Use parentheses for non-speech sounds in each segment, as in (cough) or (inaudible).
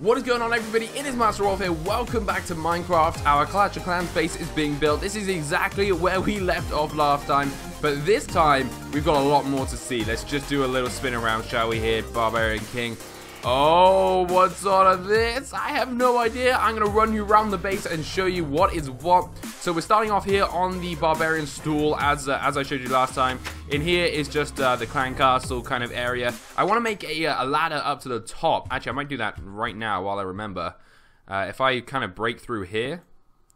What is going on everybody? It is Master Wolf here. Welcome back to Minecraft. Our Clash of Clans base is being built. This is exactly where we left off last time. But this time, we've got a lot more to see. Let's just do a little spin around, shall we, here, Barbarian King. Oh, what's all of this? I have no idea. I'm going to run you around the base and show you what is what. So we're starting off here on the Barbarian stool, as uh, as I showed you last time. In here is just uh, the clan castle kind of area. I want to make a, uh, a, ladder up to the top. Actually, I might do that right now while I remember. Uh, if I kind of break through here,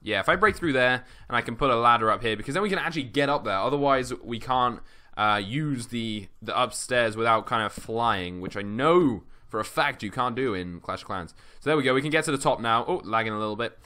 yeah, if I break through there and I can put a ladder up here, because then we can actually get up there. Otherwise, we can't uh, use the the upstairs without kind of flying, which I know for a fact you can't do in Clash of Clans. So there we go. We can get to the top now. Oh, lagging a little bit.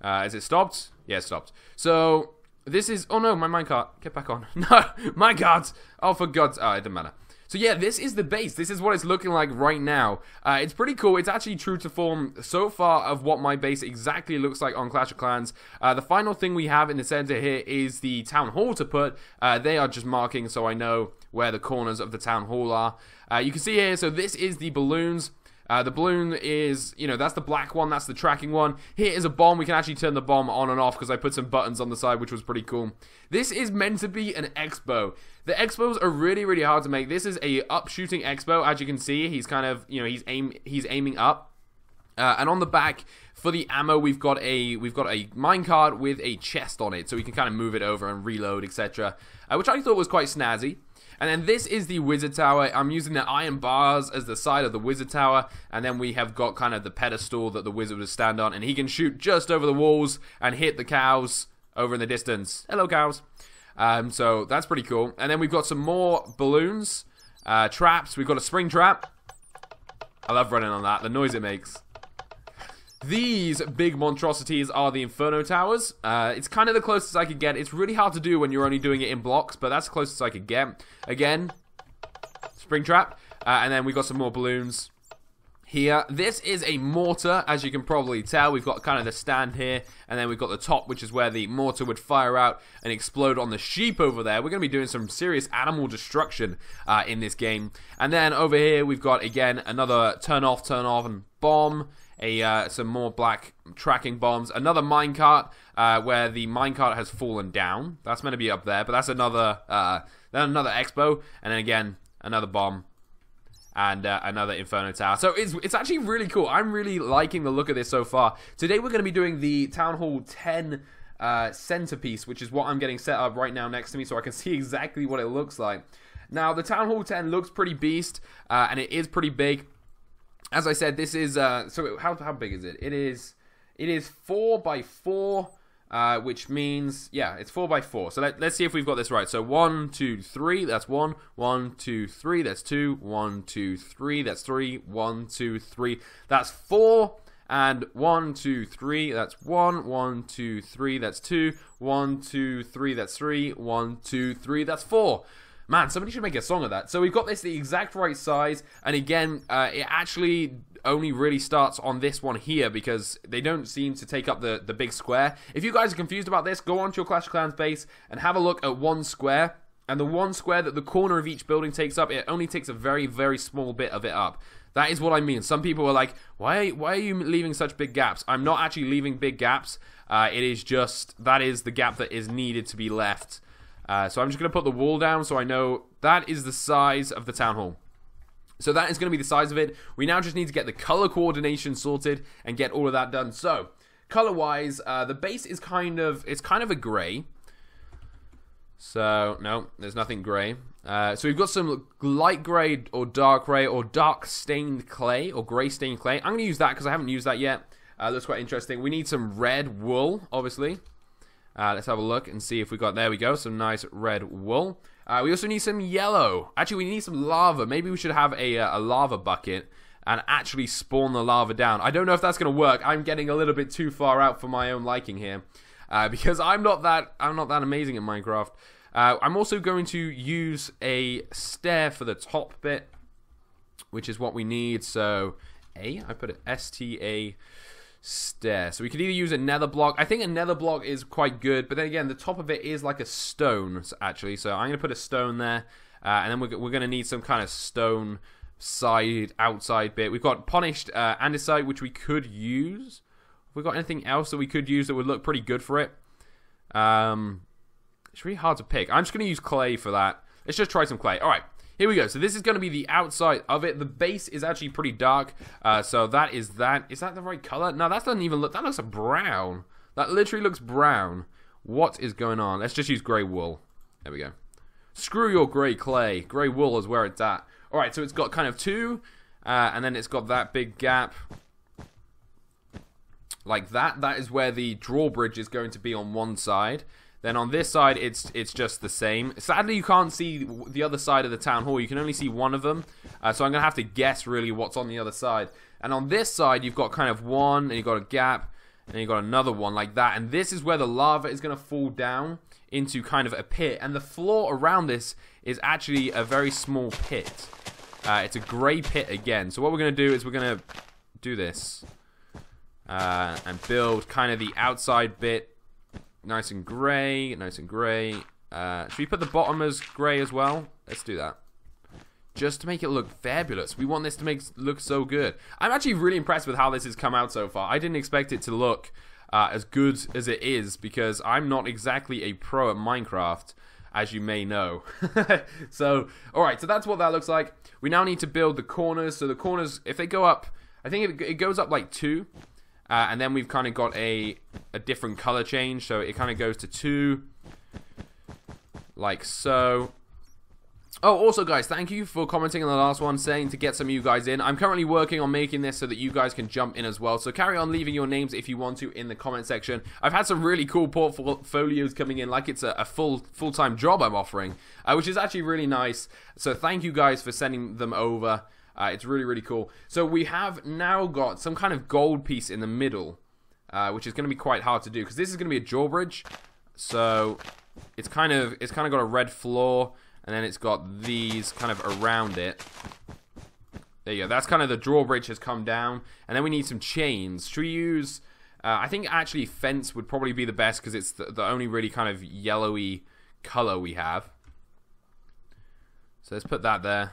Uh, is it stopped? Yeah, it stopped. So this is... Oh no, my minecart. Get back on. (laughs) No, my God. Oh, for God's... Oh, it doesn't matter. So yeah, this is the base. This is what it's looking like right now. Uh, it's pretty cool. It's actually true to form so far of what my base exactly looks like on Clash of Clans. Uh, the final thing we have in the center here is the town hall to put. Uh, they are just marking so I know where the corners of the town hall are. Uh, you can see here, so this is the balloons. Uh, the balloon is, you know, that's the black one, that's the tracking one. Here is a bomb. We can actually turn the bomb on and off because I put some buttons on the side, which was pretty cool. This is meant to be an X-Bow. The X-Bows are really, really hard to make. This is a up shooting X-Bow. As you can see, he's kind of, you know, he's aim, he's aiming up. Uh, and on the back for the ammo, we've got a we've got a minecart with a chest on it, so we can kind of move it over and reload, etc. Uh, which I thought was quite snazzy. And then this is the wizard tower. I'm using the iron bars as the side of the wizard tower. And then we have got kind of the pedestal that the wizard would stand on. And he can shoot just over the walls and hit the cows over in the distance. Hello, cows. Um, so that's pretty cool. And then we've got some more balloons, uh, traps. We've got a spring trap. I love running on that. The noise it makes. These big monstrosities are the Inferno Towers. Uh, it's kind of the closest I could get. It's really hard to do when you're only doing it in blocks, but that's the closest I could get. Again, Springtrap. Uh, and then we've got some more balloons here. This is a mortar, as you can probably tell. We've got kind of the stand here, and then we've got the top, which is where the mortar would fire out and explode on the sheep over there. We're going to be doing some serious animal destruction uh, in this game. And then over here, we've got, again, another turn off, turn off, and bomb a uh, some more black tracking bombs. Another minecart uh, where the minecart has fallen down. That's meant to be up there, but that's another uh, then another X-Bow, and then again another bomb and uh, another Inferno Tower. So it's it's actually really cool. I'm really liking the look of this so far. Today we're going to be doing the Town Hall 10 uh, centerpiece, which is what I'm getting set up right now next to me, so I can (laughs) see exactly what it looks like. Now the Town Hall 10 looks pretty beast, uh, and it is pretty big as I said, this is uh, so how how big is it? It is it is four by four, uh, which means yeah, it's four by four. So let, let's see if we've got this right. So one, two, three. That's one. One, two, three. That's two. One, two, three. That's three. One, two, three. That's four. And one, two, three, that's one. One, two, three, that's two. One, two, three, that's three. One, two, three, that's four. Man, somebody should make a song of that. So we've got this the exact right size, and again, uh, it actually only really starts on this one here because they don't seem to take up the, the big square. If you guys are confused about this, go onto your Clash of Clans base and have a look at one square. And the one square that the corner of each building takes up, it only takes a very, very small bit of it up. That is what I mean. Some people are like, why, why are you leaving such big gaps? I'm not actually leaving big gaps. Uh, it is just, that is the gap that is needed to be left. Uh, so I'm just going to put the wall down so I know that is the size of the town hall. So that is going to be the size of it. We now just need to get the color coordination sorted and get all of that done. So color-wise, uh, the base is kind of it's kind of a gray. So no, there's nothing gray. Uh, so we've got some light gray or dark gray or dark stained clay or gray stained clay. I'm going to use that because I haven't used that yet. Uh, quite interesting. We need some red wool, obviously. Uh, let's have a look and see if we got, there we go, some nice red wool. Uh, we also need some yellow. Actually, we need some lava. Maybe we should have a, uh, a lava bucket and actually spawn the lava down. I don't know if that's going to work. I'm getting a little bit too far out for my own liking here. Uh, (laughs) because I'm not that I'm not that amazing at Minecraft. Uh, I'm also going to use a stair for the top bit, which is what we need. So, A, I put it S-T-A stair. So we could either use a nether block. I think a nether block is quite good, but then again, the top of it is like a stone, actually. So I'm going to put a stone there, uh, and then we're, we're going to need some kind of stone side, outside bit. We've got polished uh, andesite, which we could use. Have we got anything else that we could use that would look pretty good for it? Um, it's really hard to pick. I'm just going to use clay for that. Let's just try some clay. All right. Here we go. So this is going to be the outside of it. The base is actually pretty dark. Uh, so that is that. Is that the right color? No, that doesn't even look. That looks a brown. That literally looks brown. What is going on? Let's just use grey wool. There we go. Screw your grey clay. Grey wool is where it's at. Alright, so it's got kind of two. Uh, and then it's got that big gap. Like that. That is where the drawbridge is going to be on one side. Then on this side, it's it's just the same. Sadly, you can't see the other side of the town hall. You can only see one of them. Uh, so I'm going to have to guess really what's on the other side. And on this side, you've got kind of one, and you've got a gap, and you've got another one like that. And this is where the lava is going to fall down into kind of a pit. And the floor around this is actually a very small pit. Uh, it's a grey pit again. So what we're going to do is we're going to do this. Uh, and build kind of the outside bit nice and grey, nice and grey. Uh, should we put the bottom as grey as well? Let's do that. Just to make it look fabulous. We want this to make look so good. I'm actually really impressed with how this has come out so far. I didn't expect it to look uh, as good as it is because I'm not exactly a pro at Minecraft, as you may know. (laughs) so, alright, so that's what that looks like. We now need to build the corners. So the corners, if they go up, I think it, it goes up like two. Uh, and then we've kind of got a, a different color change. So it kind of goes to two. Like so. Oh, also, guys, thank you for commenting on the last one, saying to get some of you guys in. I'm currently working on making this so that you guys can jump in as well. So carry on leaving your names if you want to in the comment section. I've had some really cool portfolios coming in, like it's a, a full full-time job I'm offering, uh, which is actually really nice. So thank you guys for sending them over. Uh, it's really, really cool. So we have now got some kind of gold piece in the middle, uh, which is going to be quite hard to do because this is going to be a drawbridge. So it's kind of it's kind of got a red floor, and then it's got these kind of around it. There you go. That's kind of the drawbridge has come down, and then we need some chains. Should we use? Uh, I think actually fence would probably be the best because it's the, the only really kind of yellowy color we have. So let's put that there.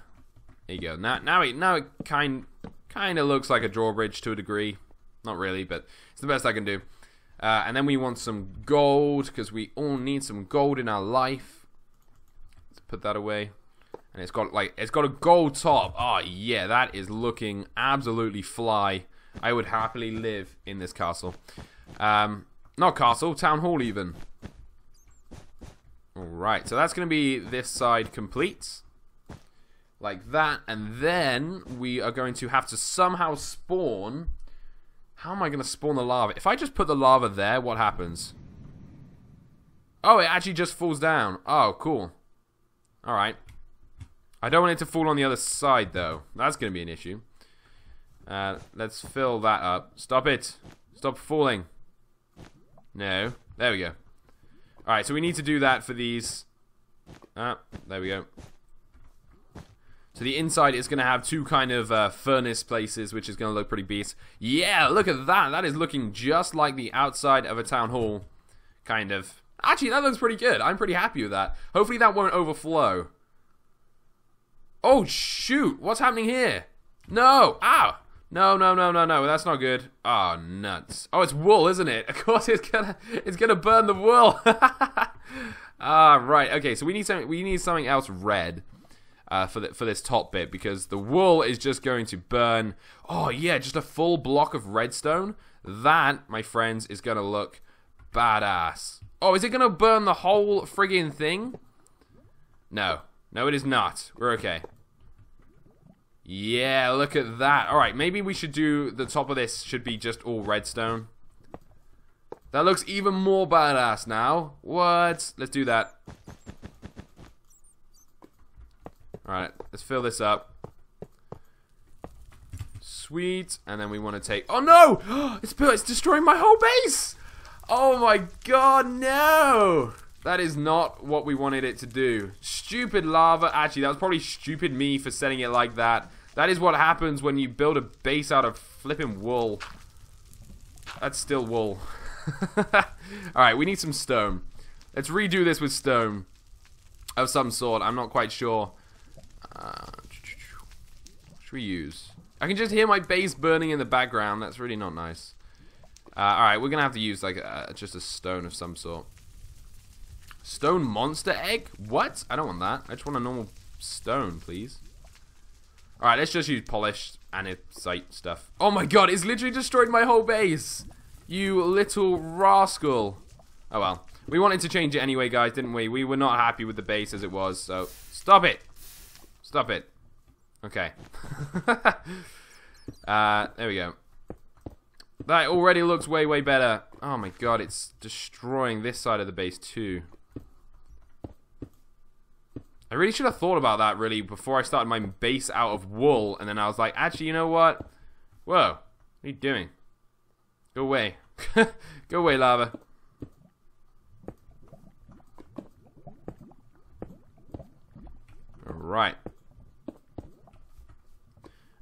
There you go. Now, now it, now it kind, kind of looks like a drawbridge to a degree. Not really, but it's the best I can do. Uh, and then we want some gold because we all need some gold in our life. Let's put that away. And it's got like it's got a gold top. Oh yeah, that is looking absolutely fly. I would happily live in this castle. Um, not castle, town hall even. Alright, so that's going to be this side complete like that, and then we are going to have to somehow spawn. How am I going to spawn the lava? If I just put the lava there, what happens? Oh, it actually just falls down. Oh, cool. Alright. I don't want it to fall on the other side, though. That's going to be an issue. Uh, let's fill that up. Stop it. Stop falling. No. There we go. Alright, so we need to do that for these. Ah, there we go. So the inside is going to have two kind of uh, furnace places, which is going to look pretty beast. Yeah, look at that. That is looking just like the outside of a town hall, kind of. Actually, that looks pretty good. I'm pretty happy with that. Hopefully that won't overflow. Oh, shoot. What's happening here? No. Ow. No, no, no, no, no. That's not good. Oh, nuts. Oh, it's wool, isn't it? (laughs) Of course it's gonna it's gonna burn the wool. (laughs) ah, right. Okay, so we need something we need something else red uh, for the, for this top bit because the wool is just going to burn. Oh yeah, just a full block of redstone. That, my friends, is going to look badass. Oh, is it going to burn the whole friggin' thing? No. No, it is not. We're okay. Yeah, look at that. Alright, maybe we should do... The top of this should be just all redstone. That looks even more badass now. What? Let's do that. Alright, let's fill this up. Sweet. And then we want to take... Oh, no! (gasps) It's, it's destroying my whole base! Oh, my God, no! That is not what we wanted it to do. Stupid lava. Actually, that was probably stupid me for setting it like that. That is what happens when you build a base out of flipping wool. That's still wool. (laughs) Alright, we need some stone. Let's redo this with stone. Of some sort. I'm not quite sure. Uh, should we use? I can just hear my base burning in the background. That's really not nice. Uh, Alright, we're going to have to use like a, just a stone of some sort. Stone monster egg? What? I don't want that. I just want a normal stone, please. Alright, let's just use polished andesite stuff. Oh my god, it's literally destroyed my whole base. You little rascal. Oh well. We wanted to change it anyway, guys, didn't we? We were not happy with the base as it was, so... Stop it! Stop it. Okay. (laughs) uh, there we go. That already looks way, way better. Oh my god, it's destroying this side of the base too. I really should have thought about that, really, before I started my base out of wool, and then I was like, actually, you know what? Whoa. What are you doing? Go away. (laughs) Go away, lava. Alright.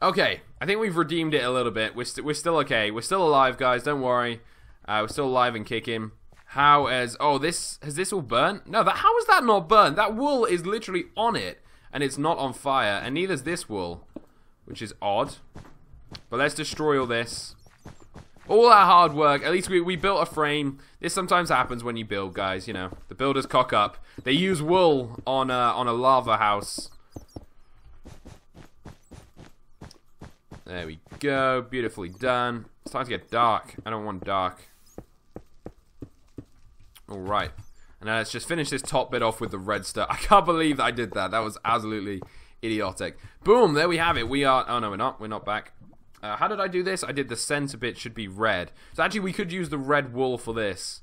Okay, I think we've redeemed it a little bit. We're, st we're still okay. We're still alive, guys. Don't worry. Uh, we're still alive and kicking. How as oh this has this all burnt? No, that how is that not burnt? That wool is literally on it and it's not on fire, and neither's this wool, which is odd. But let's destroy all this. All that hard work. At least we, we built a frame. This sometimes happens when you build, guys. You know, the builders cock up. They use wool on a, on a lava house. There we go. Beautifully done. It's time to get dark. I don't want dark. Alright. And now let's just finish this top bit off with the red stuff. (laughs) I can't believe that I did that. That was absolutely idiotic. Boom, there we have it. We are... Oh, no, we're not. We're not back. Uh, how did I do this? I did the center bit should be red. So actually, we could use the red wool for this.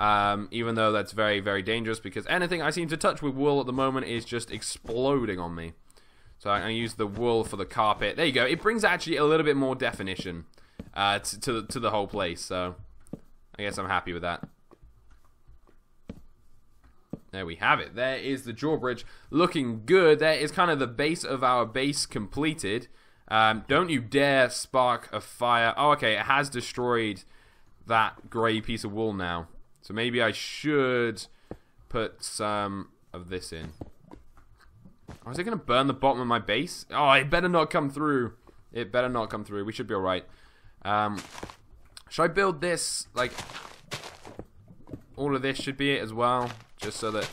Um, even though that's very, very dangerous because anything I seem to touch with wool at the moment is just exploding on me. So I'm going to use the wool for the carpet. There you go. It brings actually a little bit more definition uh, to, to, to the whole place. So I guess I'm happy with that. There we have it. There is the drawbridge looking good. There is kind of the base of our base completed. Um, don't you dare spark a fire. Oh, okay, it has destroyed that grey piece of wool now. So maybe I should put some of this in. Oh, is it going to burn the bottom of my base? Oh, it better not come through. It better not come through. We should be alright. Um, should I build this, like, all of this should be it as well? just so that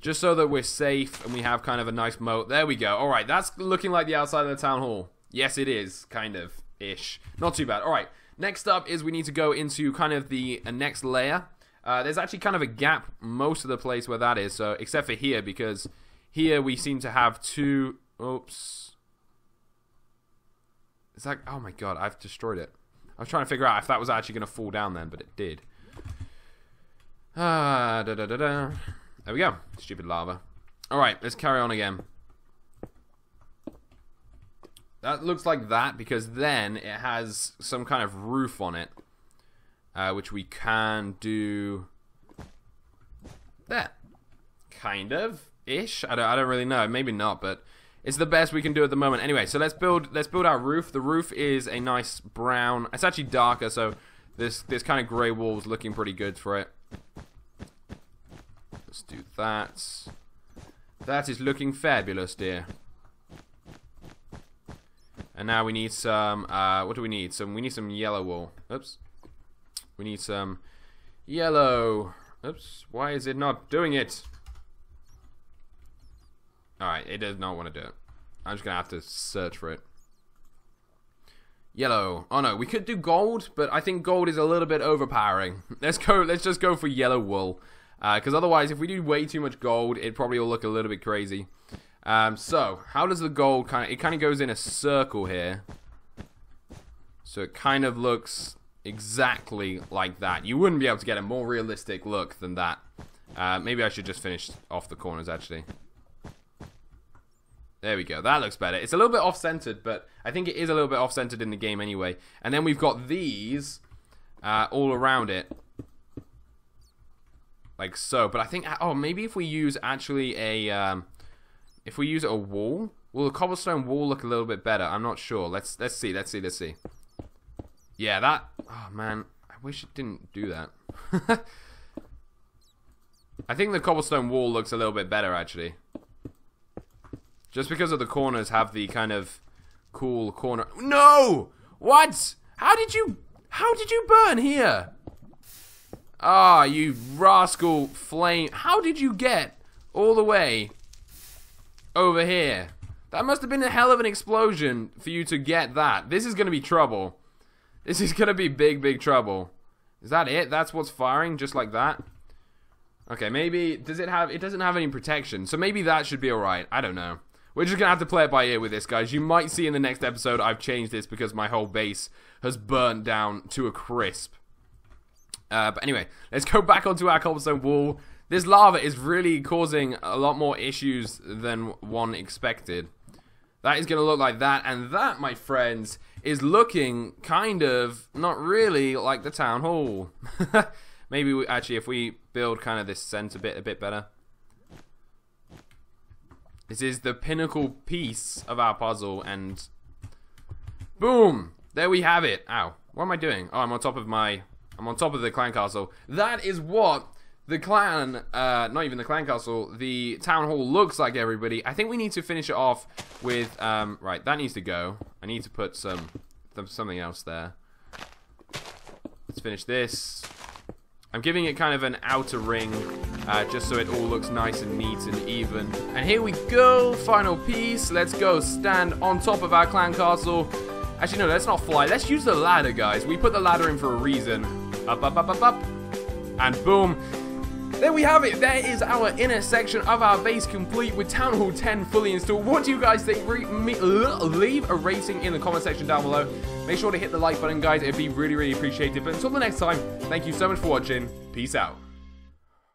just so that we're safe and we have kind of a nice moat. There we go. All right, that's looking like the outside of the town hall. Yes, it is, kind of ish. Not too bad. All right, next up is we need to go into kind of the uh, next layer. Uh, there's actually kind of a gap most of the place where that is, so except for here because here we seem to have two. Oops. Is that? Oh my god, I've destroyed it. I was trying to figure out if that was actually going to fall down then, but it did. Ah, da da da da. There we go. Stupid lava. Alright, let's carry on again. That looks like that because then it has some kind of roof on it. Uh, which we can do... There. Kind of. Ish. I don't, I don't really know. Maybe not, but it's the best we can do at the moment. Anyway, so let's build let's build our roof. The roof is a nice brown. It's actually darker, so this this kind of grey wall is looking pretty good for it. Let's do that. That is looking fabulous, dear. And now we need some, uh, what do we need? Some, we need some yellow wool. Oops. We need some yellow. Oops, why is it not doing it? Alright, it does not want to do it. I'm just going to have to search for it. Yellow. Oh no, we could do gold, but I think gold is a little bit overpowering. (laughs) Let's go, let's just go for yellow wool. Because uh, otherwise, if we do way too much gold, it probably will look a little bit crazy. Um, so, how does the gold kind of... It kind of goes in a circle here. So it kind of looks exactly like that. You wouldn't be able to get a more realistic look than that. Uh, maybe I should just finish off the corners, actually. There we go. That looks better. It's a little bit off-centered, but I think it is a little bit off-centered in the game anyway. And then we've got these uh, all around it like so. But I think, oh, maybe if we use actually a, um, if we use a wall, will the cobblestone wall look a little bit better? I'm not sure. Let's let's see. Let's see. Let's see. Yeah, that. Oh man, I wish it didn't do that. (laughs) I think the cobblestone wall looks a little bit better actually. Just because of the corners have the kind of cool corner. No! What? How did you... How did you burn here? Ah, oh, you rascal flame. How did you get all the way over here? That must have been a hell of an explosion for you to get that. This is going to be trouble. This is going to be big, big trouble. Is that it? That's what's firing, just like that? Okay, maybe... Does it have... It doesn't have any protection, so maybe that should be alright. I don't know. We're just to have to play it by ear with this, guys. You might see in the next episode I've changed this because my whole base has burnt down to a crisp. Uh, but anyway, let's go back onto our cobblestone wall. This lava is really causing a lot more issues than one expected. That is going to look like that, and that, my friends, is looking kind of not really like the town hall. (laughs) Maybe we, actually, if we build kind of this center bit a bit better. This is the pinnacle piece of our puzzle, and boom! There we have it. Ow. What am I doing? Oh, I'm on top of my... I'm on top of the clan castle. That is what the clan, uh, not even the clan castle, the town hall looks like, everybody. I think we need to finish it off with, um, right, that needs to go. I need to put some, something else there. Let's finish this. I'm giving it kind of an outer ring, uh, just so it all looks nice and neat and even. And here we go, final piece. Let's go stand on top of our clan castle. Actually, no, let's not fly. Let's use the ladder, guys. We put the ladder in for a reason. Up, up, up, up, up. And boom. There we have it. There is our inner section of our base complete with Town Hall 10 fully installed. What do you guys think? Leave a rating in the comment section down below. Make sure to hit the like button, guys. It'd be really, really appreciated. But until the next time, thank you so much for watching. Peace out.